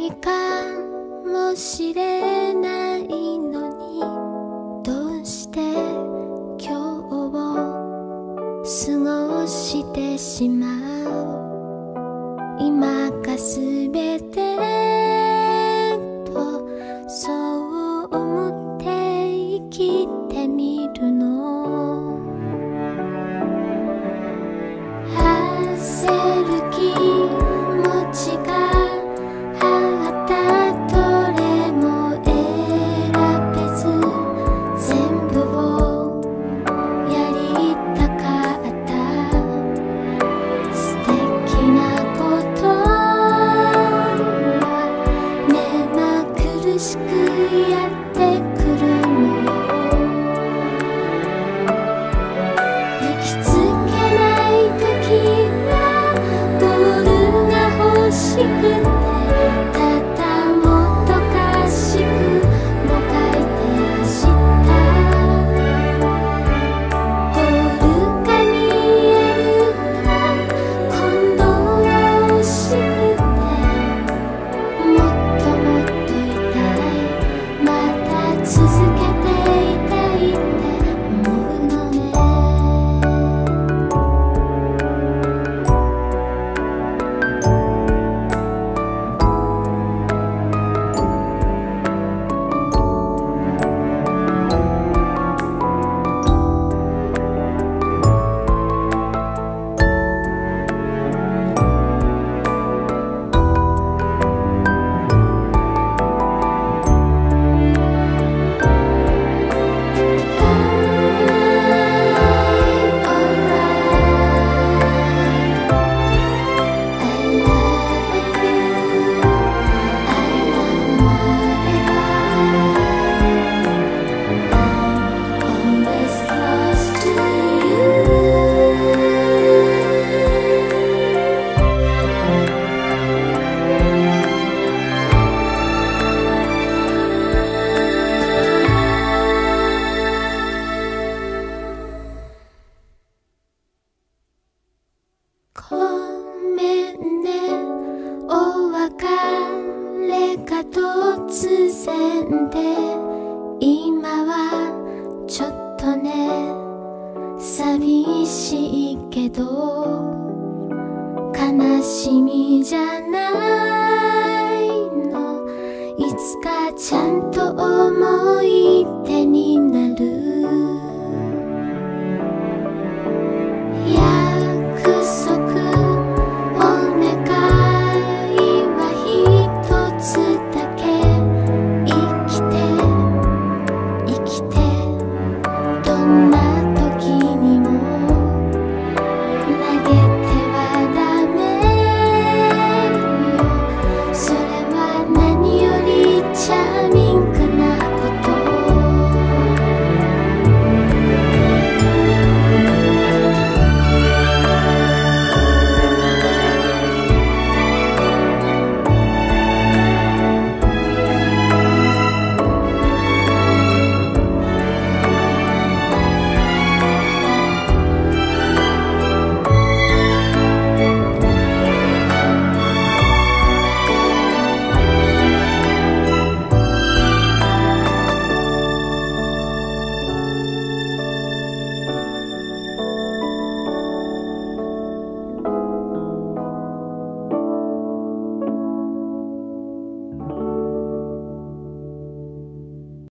ないかもしれないのにどうして今日を過ごしてしまう？突然で今はちょっとね寂しいけど悲しみじゃないの。いつかちゃんと思い出に